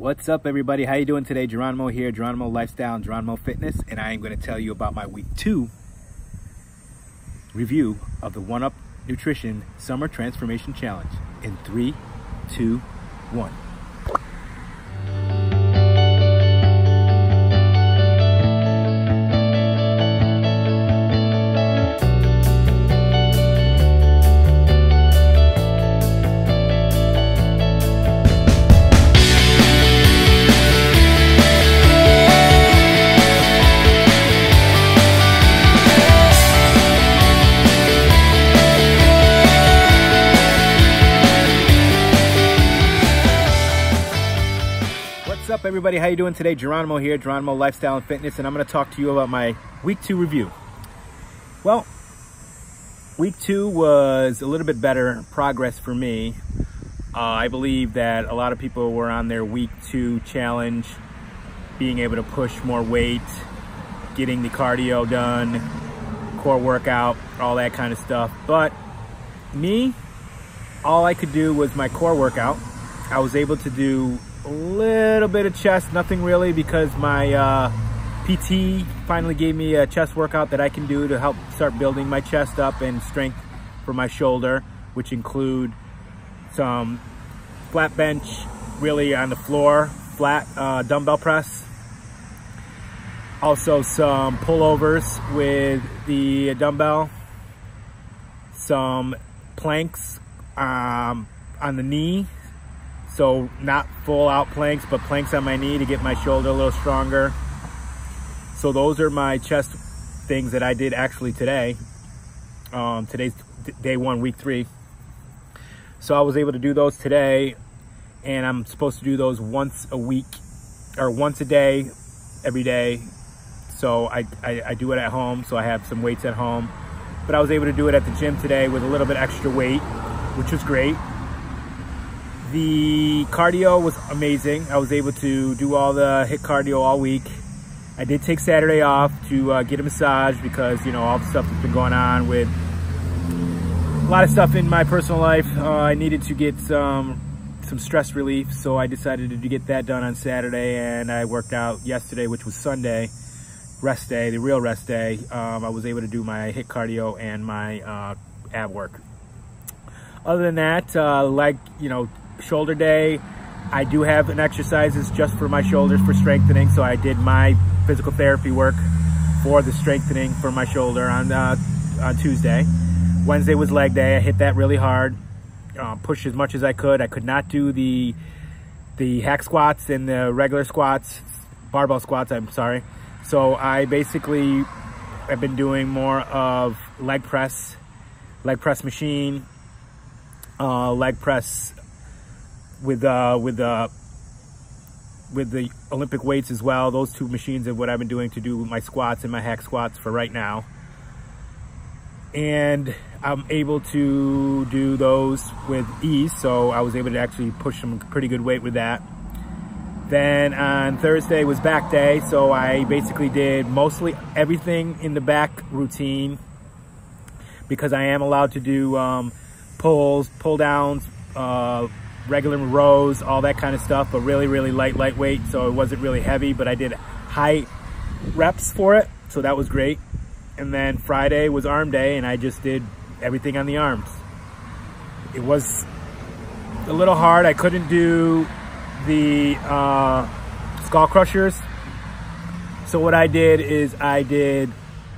What's up, everybody? How you doing today? Geronimo here, Geronimo Lifestyle and Geronimo Fitness, and I am going to tell you about my week two review of the One Up Nutrition Summer Transformation Challenge in three, two, one. Everybody? How you doing today? Geronimo here, Geronimo Lifestyle and Fitness, and I'm going to talk to you about my week two review. Well, week two was a little bit better progress for me. Uh, I believe that a lot of people were on their week two challenge, being able to push more weight, getting the cardio done, core workout, all that kind of stuff. But me, all I could do was my core workout. I was able to do a little bit of chest, nothing really because my uh, PT finally gave me a chest workout that I can do to help start building my chest up and strength for my shoulder, which include some flat bench really on the floor, flat uh, dumbbell press. Also some pullovers with the dumbbell, some planks um, on the knee so not full out planks, but planks on my knee to get my shoulder a little stronger. So those are my chest things that I did actually today. Um, today's day one, week three. So I was able to do those today and I'm supposed to do those once a week or once a day, every day. So I, I, I do it at home. So I have some weights at home, but I was able to do it at the gym today with a little bit extra weight, which was great. The cardio was amazing. I was able to do all the HIIT cardio all week. I did take Saturday off to uh, get a massage because, you know, all the stuff that's been going on with a lot of stuff in my personal life. Uh, I needed to get some, some stress relief, so I decided to get that done on Saturday, and I worked out yesterday, which was Sunday, rest day, the real rest day. Um, I was able to do my HIIT cardio and my uh, ab work. Other than that, uh, like, you know, shoulder day. I do have an exercises just for my shoulders for strengthening. So I did my physical therapy work for the strengthening for my shoulder on, uh, on Tuesday. Wednesday was leg day. I hit that really hard, uh, pushed as much as I could. I could not do the the hack squats and the regular squats, barbell squats, I'm sorry. So I basically have been doing more of leg press, leg press machine, uh, leg press with uh, with uh, with the Olympic weights as well. Those two machines are what I've been doing to do my squats and my hack squats for right now. And I'm able to do those with ease, so I was able to actually push some pretty good weight with that. Then on Thursday was back day, so I basically did mostly everything in the back routine because I am allowed to do um, pulls, pull downs, uh, regular rows, all that kind of stuff, but really, really light, lightweight. So it wasn't really heavy, but I did high reps for it. So that was great. And then Friday was arm day and I just did everything on the arms. It was a little hard. I couldn't do the uh, skull crushers. So what I did is I did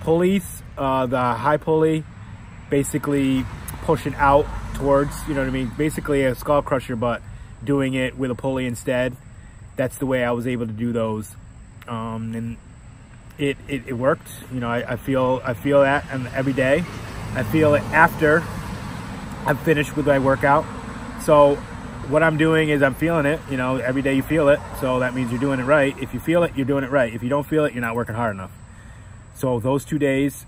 pulleys, uh, the high pulley, basically pushing out towards, you know what I mean? Basically a skull crusher, but doing it with a pulley instead. That's the way I was able to do those. Um, and it, it, it, worked. You know, I, I feel I feel that and every day. I feel it after I'm finished with my workout. So what I'm doing is I'm feeling it. You know, every day you feel it. So that means you're doing it right. If you feel it, you're doing it right. If you don't feel it, you're not working hard enough. So those two days,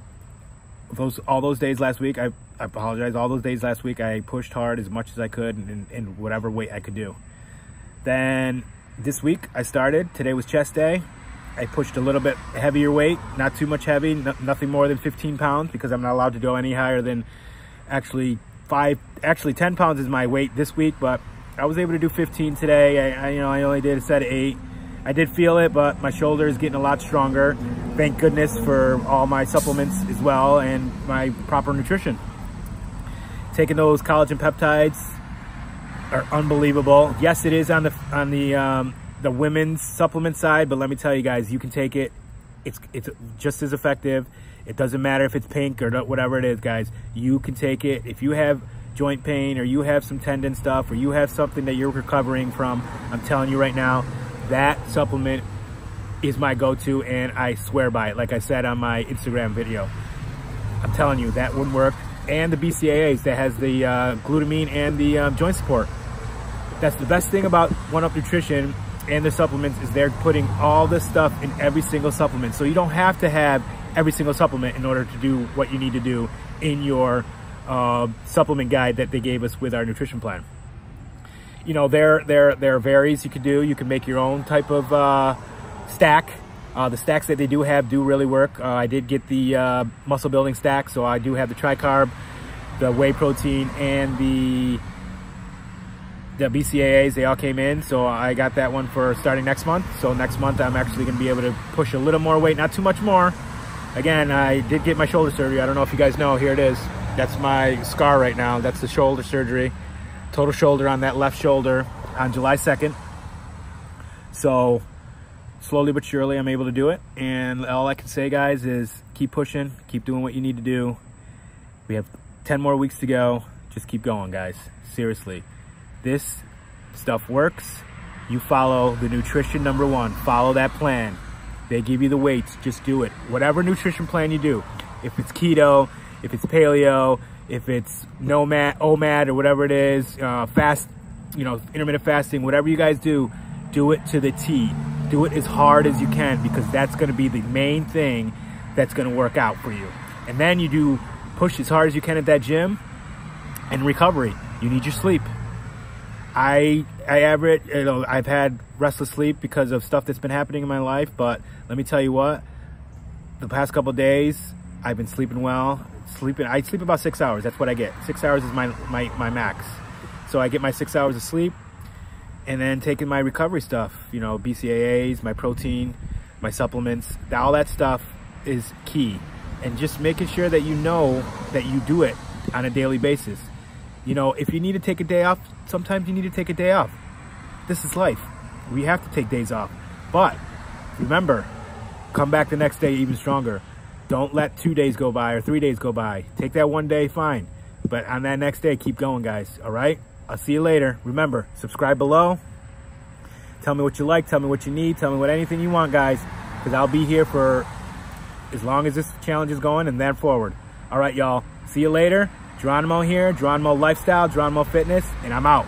those all those days last week, I I apologize. All those days last week, I pushed hard as much as I could in, in whatever weight I could do. Then this week, I started. Today was chest day. I pushed a little bit heavier weight, not too much heavy, no, nothing more than 15 pounds because I'm not allowed to go any higher than actually five, actually 10 pounds is my weight this week, but I was able to do 15 today. I, I, you know, I only did a set of eight. I did feel it, but my shoulder is getting a lot stronger. Thank goodness for all my supplements as well and my proper nutrition. Taking those collagen peptides are unbelievable. Yes, it is on the on the um, the women's supplement side, but let me tell you guys, you can take it. It's it's just as effective. It doesn't matter if it's pink or whatever it is, guys. You can take it if you have joint pain or you have some tendon stuff or you have something that you're recovering from. I'm telling you right now, that supplement is my go-to and I swear by it. Like I said on my Instagram video, I'm telling you that would work. And the BCAAs that has the uh, glutamine and the um, joint support. That's the best thing about One Up Nutrition and the supplements is they're putting all this stuff in every single supplement. So you don't have to have every single supplement in order to do what you need to do in your uh, supplement guide that they gave us with our nutrition plan you know, there there there are varies you could do. You can make your own type of uh, stack. Uh, the stacks that they do have do really work. Uh, I did get the uh, muscle building stack, so I do have the tricarb, the whey protein, and the the BCAAs. They all came in, so I got that one for starting next month. So next month I'm actually going to be able to push a little more weight, not too much more. Again, I did get my shoulder surgery. I don't know if you guys know. Here it is. That's my scar right now. That's the shoulder surgery total shoulder on that left shoulder on July 2nd. So slowly but surely I'm able to do it. And all I can say guys is keep pushing, keep doing what you need to do. We have 10 more weeks to go. Just keep going guys, seriously. This stuff works. You follow the nutrition number one, follow that plan. They give you the weights, just do it. Whatever nutrition plan you do, if it's keto, if it's paleo, if it's nomad, OMAD, or whatever it is, uh, fast, you know, intermittent fasting, whatever you guys do, do it to the T. Do it as hard as you can because that's going to be the main thing that's going to work out for you. And then you do push as hard as you can at that gym and recovery. You need your sleep. I I average, you know, I've had restless sleep because of stuff that's been happening in my life, but let me tell you what, the past couple days, I've been sleeping well sleeping. I sleep about six hours. That's what I get. Six hours is my, my, my max. So I get my six hours of sleep and then taking my recovery stuff, you know, BCAAs, my protein, my supplements, all that stuff is key. And just making sure that you know that you do it on a daily basis. You know, if you need to take a day off, sometimes you need to take a day off. This is life. We have to take days off. But remember, come back the next day even stronger. Don't let two days go by or three days go by. Take that one day, fine. But on that next day, keep going, guys. All right? I'll see you later. Remember, subscribe below. Tell me what you like. Tell me what you need. Tell me what anything you want, guys. Because I'll be here for as long as this challenge is going and then forward. All right, y'all. See you later. Geronimo here. Geronimo Lifestyle, Geronimo Fitness, and I'm out.